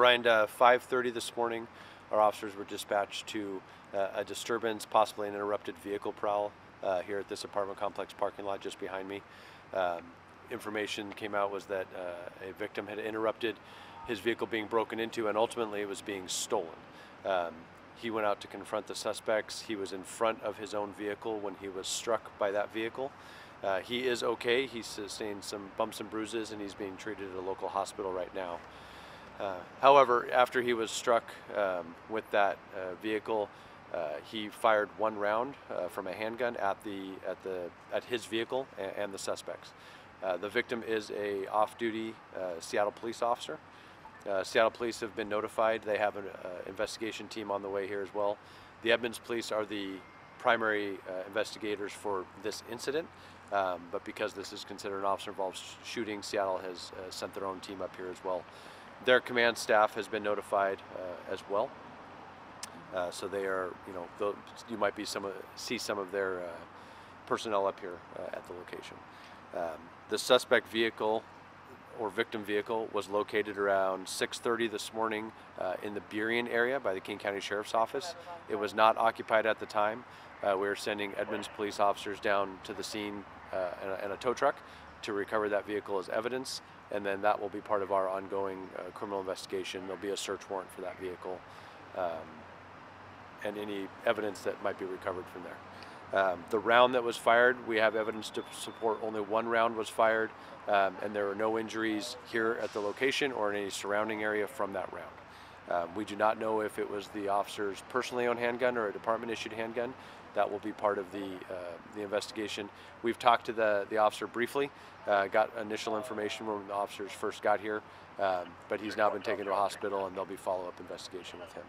Around uh, 5.30 this morning, our officers were dispatched to uh, a disturbance, possibly an interrupted vehicle prowl uh, here at this apartment complex parking lot just behind me. Um, information came out was that uh, a victim had interrupted his vehicle being broken into and ultimately it was being stolen. Um, he went out to confront the suspects. He was in front of his own vehicle when he was struck by that vehicle. Uh, he is okay. He's sustained some bumps and bruises and he's being treated at a local hospital right now. Uh, however, after he was struck um, with that uh, vehicle, uh, he fired one round uh, from a handgun at the at the at his vehicle and, and the suspects. Uh, the victim is a off-duty Seattle police officer. Seattle police have been notified. They have an investigation team on the way here as well. The Edmonds police are the primary investigators for this incident. Um, but because this is considered an officer-involved shooting, Seattle has sent their own team up here as well. Their command staff has been notified uh, as well. Uh, so they are, you know, you might be some of, see some of their uh, personnel up here uh, at the location. Um, the suspect vehicle or victim vehicle was located around 6.30 this morning uh, in the Burien area by the King County Sheriff's Office. It was not occupied at the time. Uh, we are sending Edmonds police officers down to the scene in a, in a tow truck to recover that vehicle as evidence, and then that will be part of our ongoing uh, criminal investigation. There'll be a search warrant for that vehicle um, and any evidence that might be recovered from there. Um, the round that was fired, we have evidence to support only one round was fired, um, and there were no injuries here at the location or in any surrounding area from that round. Um, we do not know if it was the officer's personally owned handgun or a department issued handgun. That will be part of the, uh, the investigation. We've talked to the, the officer briefly, uh, got initial information when the officers first got here, um, but he's now been taken to a hospital and there'll be follow-up investigation with him.